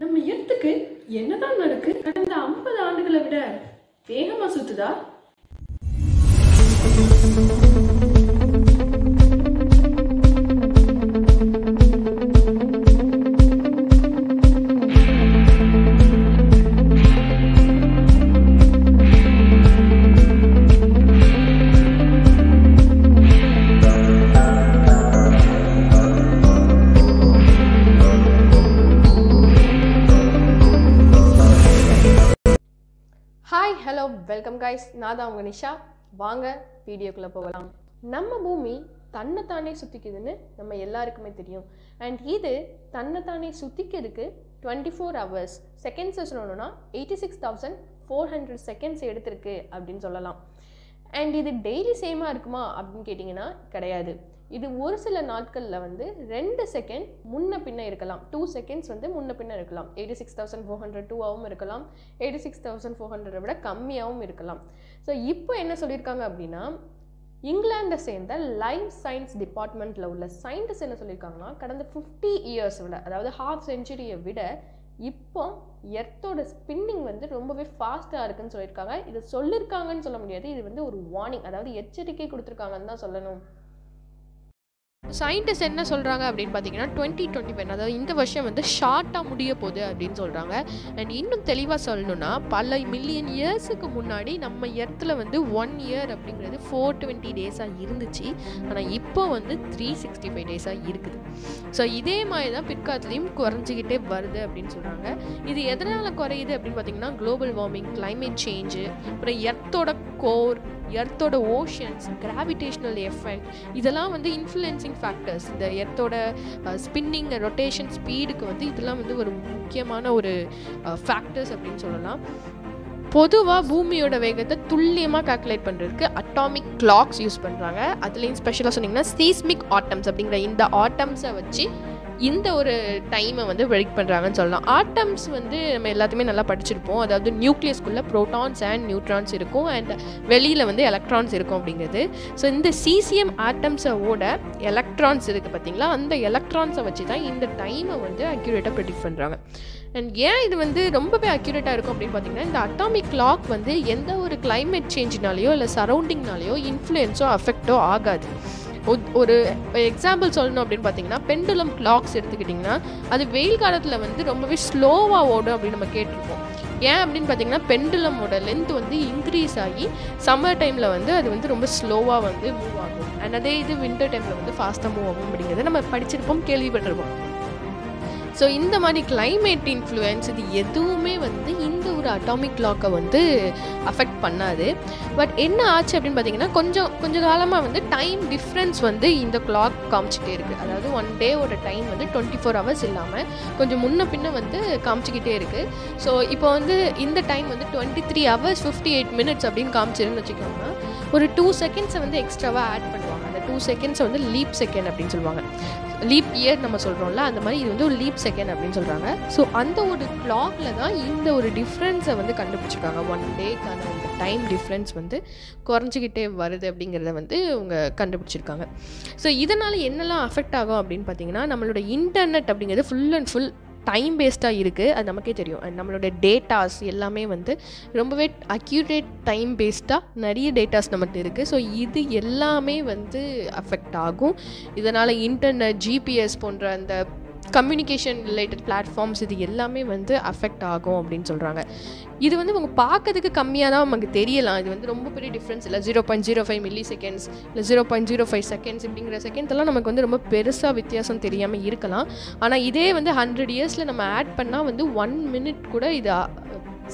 நம்ம எத்துக்கு என்னதான் நடக்கு? கடந்த ஐம்பது ஆண்டுகளை விட வேகமா சுத்துதா? ஹாய் ஹலோ வெல்கம் கைஸ் நான் தான் உங்கள் நிஷா. வாங்க வீடியோக்குள்ளே போகலாம். நம்ம பூமி தன்னைத்தானே சுற்றிக்குதுன்னு நம்ம எல்லாருக்குமே தெரியும். அண்ட் இது தன்னைத்தானே சுற்றிக்கிறதுக்கு டுவெண்ட்டி ஃபோர் ஹவர்ஸ் செகண்ட்ஸை சொல்லணும்னா eighty six thousand four hundred seconds எடுத்திருக்கு அப்படின்னு சொல்லலாம். அண்ட் இது டெய்லி சேமாக இருக்குமா அப்படின்னு கேட்டிங்கன்னா கிடையாது. இது ஒரு சில நாட்களில் வந்து ரெண்டு செகண்ட் முன்ன பின்ன இருக்கலாம். டூ செகண்ட்ஸ் வந்து முன்ன பின்ன இருக்கலாம். Eighty six thousand four hundred டூவாகவும் இருக்கலாம். எயிட்டி சிக்ஸ் தௌசண்ட் ஃபோர் ஹண்ட்ரடை விட கம்மியாகவும் இருக்கலாம். ஸோ இப்போ என்ன சொல்லியிருக்காங்க அப்படின்னா இங்கிலாண்டை சேர்ந்த லைஃப் சயின்ஸ் டிபார்ட்மெண்ட்டில் உள்ள சயின்டிஸ்ட் என்ன சொல்லியிருக்காங்கன்னா கடந்த ஃபிஃப்டி இயர்ஸ் விட அதாவது ஹாஃப் செஞ்சுரியை விட இப்போ எர்த்தோட ஸ்பின்னிங் வந்து ரொம்பவே ஃபாஸ்ட்டாக இருக்குன்னு சொல்லியிருக்காங்க. இது சொல்லியிருக்காங்கன்னு சொல்ல முடியாது. இது வந்து ஒரு வார்னிங் அதாவது எச்சரிக்கை கொடுத்துருக்காங்கன்னு தான் சொல்லணும். சயின்டிஸ்ட் என்ன சொல்கிறாங்க அப்படின்னு பார்த்தீங்கன்னா டுவெண்ட்டி டுவெண்ட்டி ஃபைவ் அதாவது இந்த வருஷம் வந்து ஷார்ட்டாக முடிய போகுது அப்படின்னு சொல்கிறாங்க அண்ட் இன்னும் தெளிவாக சொல்லணும்னா பல மில்லியன் இயர்ஸுக்கு முன்னாடி நம்ம எர்த்தில் வந்து ஒன் இயர் அப்படிங்கிறது ஃபோர் டுவெண்ட்டி டேஸாக இருந்துச்சு. ஆனால் இப்போ வந்து த்ரீ சிக்ஸ்டி ஃபைவ் டேஸாக இருக்குது. ஸோ இதே மாதிரி தான் பிற்காலத்துலேயும் குறைஞ்சிக்கிட்டே வருது அப்படின்னு சொல்கிறாங்க இது எதனால் குறையுது அப்படின்னு பார்த்தீங்கன்னா குளோபல் வார்மிங் கிளைமேட் சேஞ்சு அப்புறம் எர்த்தோட கோர் எர்த்தோட ஓஷன்ஸ் கிராவிடேஷனல் எஃபெக்ட் இதெல்லாம் வந்து இன்ஃப்ளூயன்சிங் ஃபேக்டர்ஸ் இந்த எர்த்தோட ஸ்பின்னிங் ரொட்டேஷன் ஸ்பீடுக்கு வந்து இதெல்லாம் வந்து ஒரு முக்கியமான ஒரு ஃபேக்டர்ஸ் அப்படின்னு சொல்லலாம். பொதுவாக பூமியோட வேகத்தை துல்லியமாக கால்குலேட் பண்ணுறதுக்கு அட்டாமிக் கிளாக்ஸ் யூஸ் பண்ணுறாங்க அதுலேயும் ஸ்பெஷலாக சொன்னிங்கன்னா சீஸ்மிக் ஆட்டம்ஸ் அப்படிங்கிற இந்த ஆட்டம்ஸை வச்சு இந்த ஒரு டைமை வந்து ப்ரெடிக்ட் பண்ணுறாங்கன்னு சொல்லலாம். ஆட்டம்ஸ் வந்து நம்ம எல்லாத்தையுமே நல்லா படிச்சிருப்போம். அதாவது நியூக்ளியஸ்குள்ளே ப்ரோட்டான்ஸ் அண்ட் நியூட்ரான்ஸ் இருக்கும். அண்ட் வெளியில் வந்து எலக்ட்ரான்ஸ் இருக்கும் அப்படிங்கிறது. ஸோ இந்த சிசிஎம் ஆட்டம்ஸோட எலக்ட்ரான்ஸ் இருக்குது பார்த்தீங்களா அந்த எலக்ட்ரான்ஸை வச்சு தான் இந்த டைமை வந்து அக்யூரேட்டாக ப்ரெடிக்ட் பண்ணுறாங்க அண்ட் ஏன் இது வந்து ரொம்பவே அக்யூரேட்டாக இருக்கும் அப்படின்னு பார்த்தீங்கன்னா இந்த அட்டாமிக் கிளாக் வந்து எந்த ஒரு கிளைமேட் சேஞ்சினாலேயோ இல்லை சரௌண்டிங்னாலேயோ இன்ஃப்ளூயன்ஸோ அஃபெக்டோ ஆகாது. ஒரு எக்ஸாம்பிள் சொல்லணும் அப்படின்னு பார்த்தீங்கன்னா பெண்டுலம் கிளாக்ஸ் எடுத்துக்கிட்டிங்கன்னா அது வெயில் காலத்தில் வந்து ரொம்பவே ஸ்லோவாக ஓடும் அப்படின்னு நம்ம கேட்டிருப்போம் ஏன் அப்படின்னு பார்த்தீங்கன்னா பெண்டுலமோட லென்த் வந்து இன்க்ரீஸ் ஆகி சம்மர் டைமில் வந்து அது வந்து ரொம்ப ஸ்லோவாக வந்து மூவ் ஆகும். அண்ட் அதே இது வின்டர் டைமில் வந்து ஃபாஸ்ட்டாக மூவ் ஆகும் அப்படிங்கிறத நம்ம படிச்சிருப்போம் கேள்விப்பட்டிருப்போம். ஸோ இந்த மாதிரி கிளைமேட் இன்ஃப்ளூயன்ஸ் இது எதுவுமே வந்து இந்த ஒரு அட்டாமிக் கிளாக்கை வந்து அஃபெக்ட் பண்ணாது. பட் என்ன ஆச்சு அப்படின்னு பார்த்தீங்கன்னா கொஞ்சம் கொஞ்சம் காலமாக வந்து டைம் டிஃப்ரென்ஸ் வந்து இந்த கிளாக் காமிச்சிட்டே இருக்குது அதாவது ஒன் டேவோட டைம் வந்து டுவெண்ட்டி ஃபோர் ஹவர்ஸ் இல்லாமல் கொஞ்சம் முன்ன பின்ன வந்து காமிச்சிக்கிட்டே இருக்குது ஸோ இப்போ வந்து இந்த டைம் வந்து twenty three hours fifty eight minutes அப்படின்னு காமிச்சிருன்னு வச்சுக்கோங்கன்னா ஒரு டூ செகண்ட்ஸை வந்து எக்ஸ்ட்ராவாக ஆட் பண்ணுவாங்க. அந்த டூ செகண்ட்ஸை வந்து லீப் செகண்ட் அப்படின்னு சொல்லுவாங்க. லீப் இயர் நம்ம சொல்கிறோம்ல அந்த மாதிரி இது வந்து ஒரு லீப் செகண்ட் அப்படின்னு சொல்கிறாங்க ஸோ அந்த ஒரு கிளாக்ல தான் இந்த ஒரு டிஃப்ரென்ஸை வந்து கண்டுபிடிச்சிருக்காங்க. ஒன் டேக்கான அந்த டைம் டிஃப்ரென்ஸ் வந்து குறைஞ்சிக்கிட்டே வருது அப்படிங்கிறத வந்து அவங்க கண்டுபிடிச்சிருக்காங்க. ஸோ இதனால் என்னெல்லாம் அஃபெக்ட் ஆகும் அப்படின்னு பார்த்தீங்கன்னா நம்மளோட இன்டர்நெட் அப்படிங்கிறது ஃபுல் அண்ட் ஃபுல் டைம் பேஸ்டாக இருக்குது அது நமக்கே தெரியும். அண்ட் நம்மளோட டேட்டாஸ் எல்லாமே வந்து ரொம்பவே அக்யூரேட் டைம் பேஸ்டாக நிறைய டேட்டாஸ் நம்மகிட்ட இருக்குது ஸோ இது எல்லாமே வந்து அஃபெக்ட் ஆகும். இதனால் இன்டர்நெட் ஜிபிஎஸ் போன்ற அந்த கம்யூனிகேஷன் ரிலேட்டட் பிளாட்ஃபார்ம்ஸ் இது எல்லாமே வந்து அஃபெக்ட் ஆகும் அப்படின்னு சொல்கிறாங்க இது வந்து அவங்க பார்க்கறதுக்கு கம்மியாக தான் நமக்கு தெரியலாம். இது வந்து ரொம்ப பெரிய டிஃப்ரென்ஸ் இல்லை. Zero point zero five milliseconds இல்லை zero point zero five seconds இப்படிங்கிற செகண்ட்ஸ் எல்லாம் நமக்கு வந்து ரொம்ப பெருசாக வித்தியாசம் தெரியாமல் இருக்கலாம். ஆனால் இதே வந்து ஹண்ட்ரட் இயர்ஸில் நம்ம ஆட் பண்ணால் வந்து ஒன் மினிட் கூட இது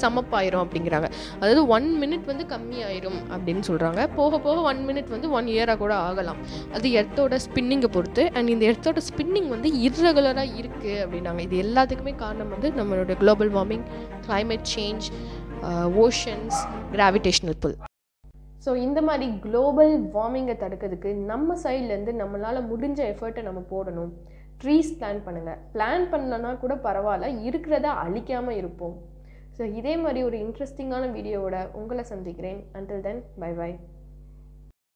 சமப்பாயிரும் அப்படிங்கிறாங்க. அதாவது ஒன் மினிட் வந்து கம்மியாயிரும் அப்படின்னு சொல்கிறாங்க போக போக ஒன் மினிட் வந்து ஒன் இயராக கூட ஆகலாம். அது எர்த்தோட ஸ்பின்னிங்கை பொறுத்து. அண்ட் இந்த எர்த்தோட ஸ்பின்னிங் வந்து இர்ரெகுலராக இருக்குது அப்படின்னாங்க. இது எல்லாத்துக்குமே காரணம் வந்து நம்மளோட global warming climate change oceans gravitational pull so இந்த மாதிரி குளோபல் வார்மிங்கை தடுக்கிறதுக்கு நம்ம சைட்லேருந்து நம்மளால் முடிஞ்ச எஃபர்ட்டை நம்ம போடணும். ட்ரீஸ் பிளான் பண்ணுங்கள் பிளான் பண்ணலன்னா கூட பரவாயில்ல. இருக்கிறத அழிக்காமல் இருப்போம். ஸோ இதே மாதிரி ஒரு இன்ட்ரெஸ்டிங்கான வீடியோவோட உங்களை சந்திக்கிறேன். Until then by by